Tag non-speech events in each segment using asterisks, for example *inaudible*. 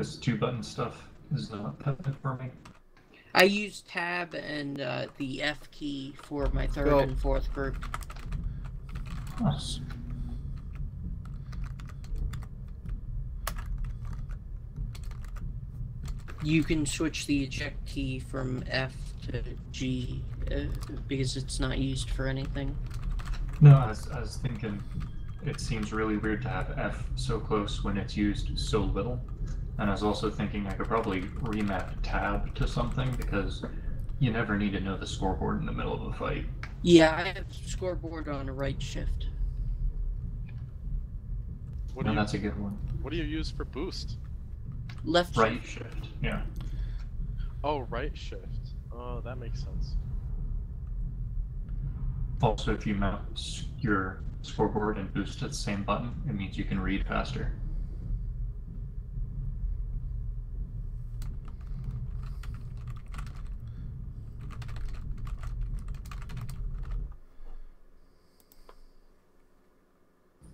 This two button stuff is not perfect for me. I use tab and uh, the F key for my third Go. and fourth group. Nice. You can switch the eject key from F to G uh, because it's not used for anything. No, I was, I was thinking it seems really weird to have F so close when it's used so little. And I was also thinking I could probably remap tab to something because you never need to know the scoreboard in the middle of a fight. Yeah, I have scoreboard on a right shift. What do and you that's a good one. What do you use for boost? Left Right shift. shift, yeah. Oh, right shift. Oh, that makes sense. Also, if you mount your scoreboard and boost to the same button, it means you can read faster.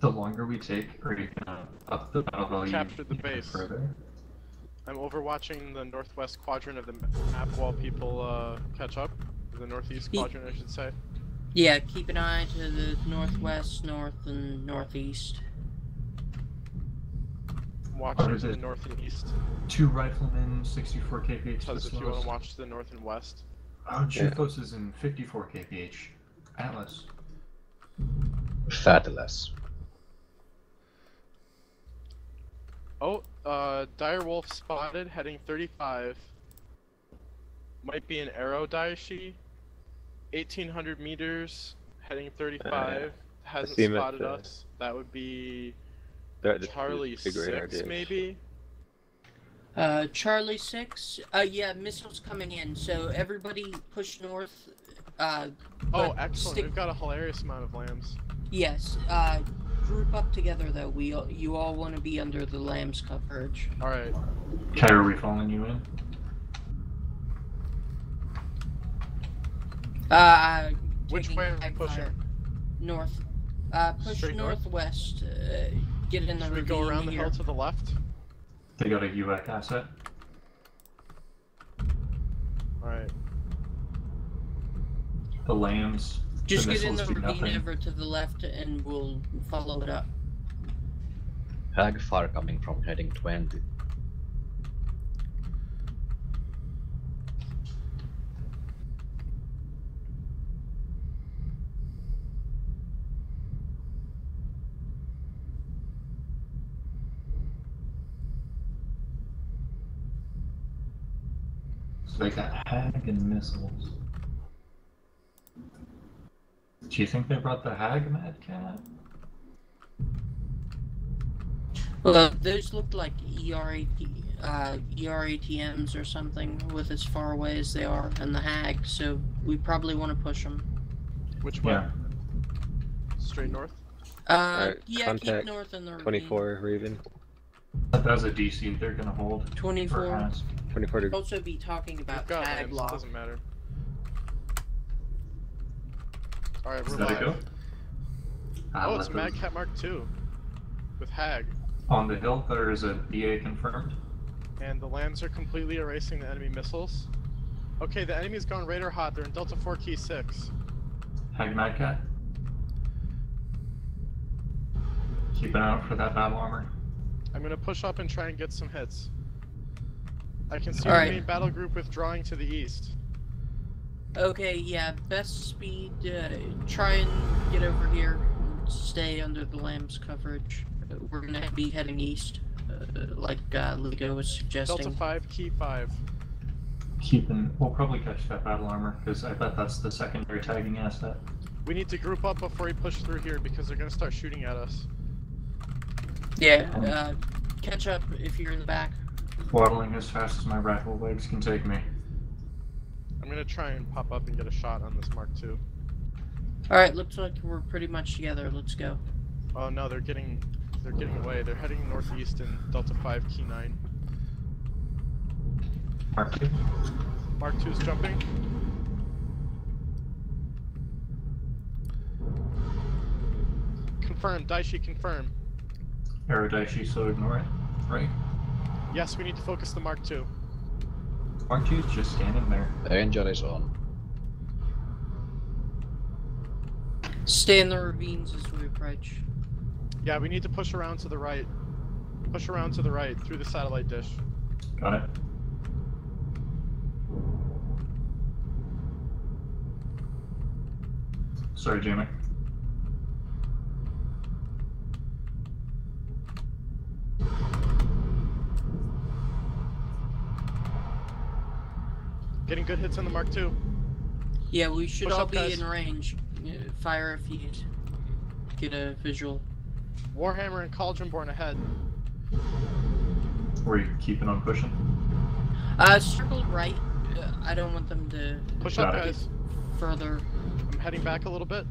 The longer we take, or you can uh, up the battle value Capture the base. further. I'm overwatching the northwest quadrant of the map while people uh, catch up. The northeast Ye- quadrant, I should say. Yeah, keep an eye to the northwest, north, and northeast. I'm watching Or the the- north and east. Two riflemen, 64 kph. to Because the if you want to watch the north and west. Oh, Yeah. Is in 54 kph. Atlas. Fabulous. Oh, uh, dire wolf spotted, heading 35. Might be an arrow Daishi. 1800 meters, heading 35. Hasn't see him at spotted the- us. That would be They're Charlie 6, maybe? Uh, Charlie six. Uh, yeah, missiles coming in. So everybody push north. Uh, Oh, but excellent. stick- We've got a hilarious amount of LAMS. yes. Uh, group up together though. We all, you all want to be under the LAMS coverage. Alright. Kai, are we following you in? Uh, Which way are we pushing? fire. North. Uh, push Straight north? northwest. Uh, get in the Should we go ravine around the here. hill to the left? They got a UAC asset. Alright. The LAMS. Just the get in the missiles ravine nothing. ever to the left, and we'll follow it up. Hag far coming from heading 20. So they got hag and missiles. Do you think they brought the hag mad cat? Well, those look like ERAT, uh, ERATMs or something with as far away as they are, and the hag. So we probably want to push them. Which way? Yeah. Straight north? Uh, Alright, yeah, keep north in the ravine. 24 Raven. That was a DC they're gonna hold. 24. 24 to Also be talking about tag LAMS, lock. doesn't matter. Alright, Is we're that a live. go? Ah, Oh, it's let Mad Cat Mark II. With Hag. On the hill, there is a BA confirmed. And the LAMS are completely erasing the enemy missiles. Okay, the enemy's gone radar hot. They're in Delta 4 Key 6. Hag mad cat. Keep an eye out for that battle armor. I'm gonna push up and try and get some hits. I can see Alright. the main battle group withdrawing to the east. Okay, yeah, best speed. Uh, try and get over here. and Stay under the LAMS' coverage. Uh, we're gonna be heading east, uh, like uh, Ligo was suggesting. Delta 5 Key 5. Keeping. We'll probably catch that battle armor because I bet that's the secondary tagging asset. We need to group up before we push through here because they're gonna start shooting at us. Yeah, uh, catch up if you're in the back. Waddling as fast as my rifle legs can take me. I'm gonna try and pop up and get a shot on this Mark II. Alright, looks like we're pretty much together. Let's go. Oh no, they're getting they're getting away. They're heading northeast in Delta 5 Key 9. Mark 2. Mark 2's jumping. Confirm, Daishi confirm. Aero Daishi, so ignore it, right? Yes, we need to focus the Mark II. Aren't you just standing there? The engine is on. Stay in the ravines as we approach. Yeah, we need to push around to the right. Push around to the right through the satellite dish. Got it. Sorry, Jamie. Getting good hits on the Mark II. Yeah, we should Push all up, be guys. in range. Fire if you get a visual. Warhammer and Cauldronborn ahead. Were you keeping on pushing? Uh, circle right. Uh, I don't want them to Push up, guys. further. I'm heading back a little bit.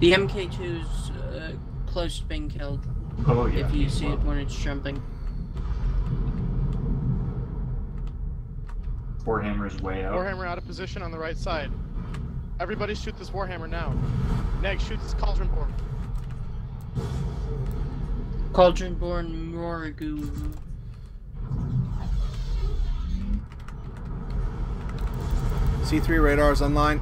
The MK2's uh, close to being killed. Oh yeah. if you see low. it when it's jumping. Warhammer's way out. Warhammer out of position on the right side. Everybody shoot this Warhammer now. Neg, shoot this Cauldron Cauldronborn. Cauldron-born Morrigu. C3 radars online.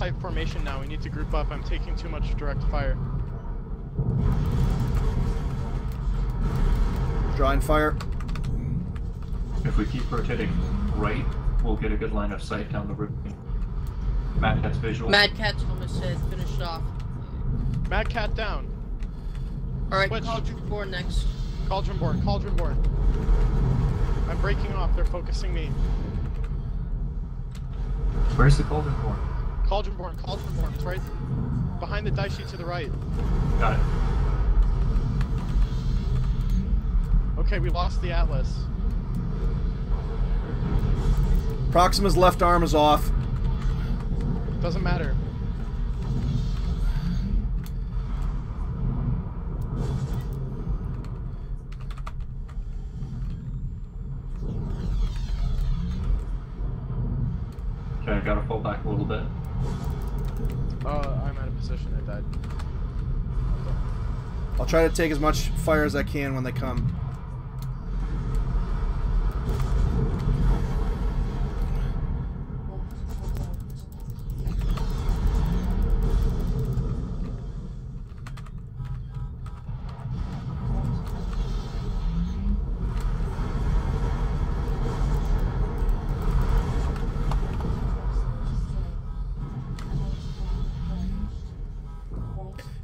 Tight formation now. We need to group up. I'm taking too much direct fire. Drawing fire. If we keep rotating right, we'll get a good line of sight down the road. Matt has visual. Mad Cat's almost said finished off. Mad Cat down. Alright, Switch. Cauldron-born next. Cauldronborn, Cauldronborn. I'm breaking off. They're focusing me. Where's the Cauldron Born? Cauldronborn, Cauldronborn. It's right behind the Daishi to the right. Got it. Okay, we lost the Atlas. Proxima's left arm is off. Doesn't matter. Okay, I gotta fall back a little bit. Uh, I'm out of position. I died. I'll try to take as much fire as I can when they come.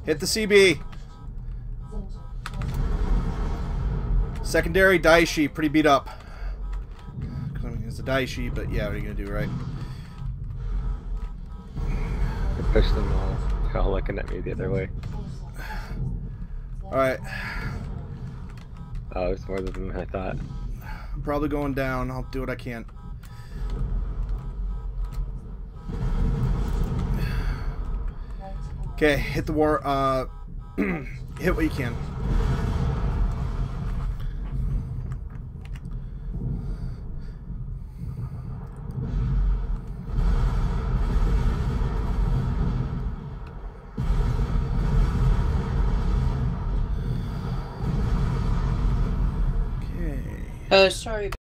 Hit the CB. Secondary Daishi, pretty beat up. I mean, it's a Daishi, but yeah, what are you gonna do, right? I pushed them all. They're all looking at me the other way. Alright, Oh, it's more than I thought. I'm probably going down. I'll do what I can. Okay, hit the war. Uh, *clears throat* hit what you can. Okay. Uh, sorry